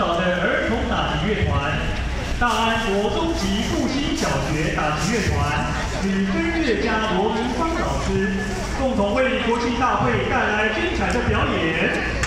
导的儿童打击乐团、大安国中级复兴小学打击乐团与飞乐家罗明芳老师，共同为国庆大会带来精彩的表演。